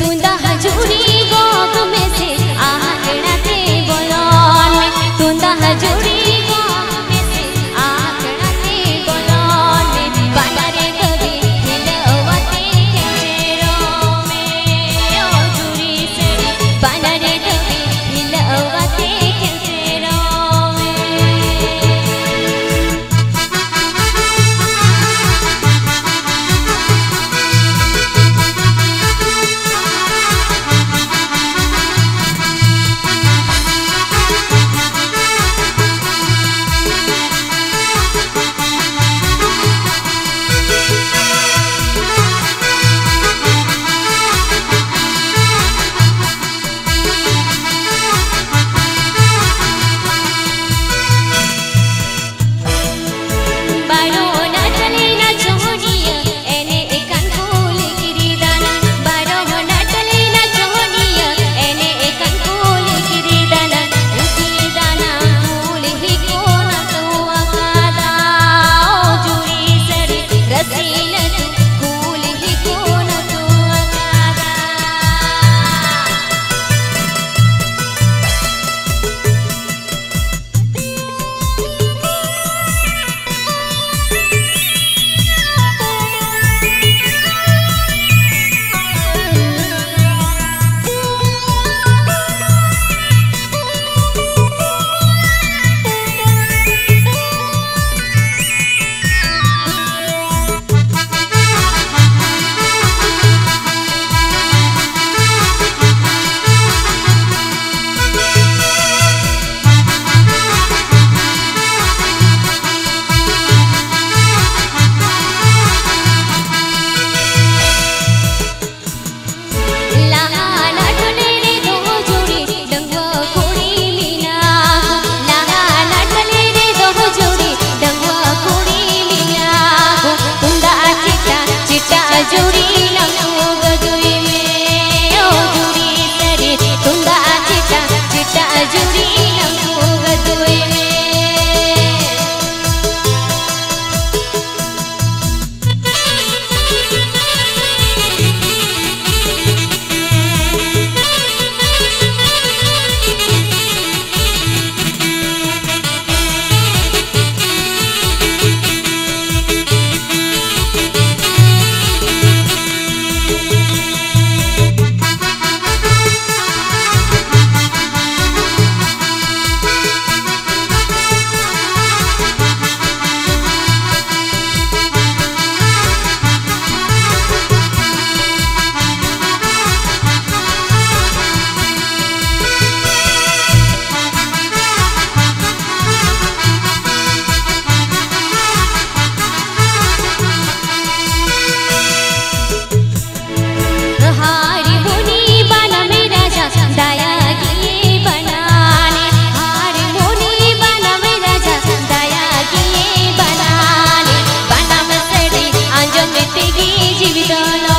तुंदा हजूरी गोग में से आंगना ते बोलोन। तुंदा हजूरी विदाला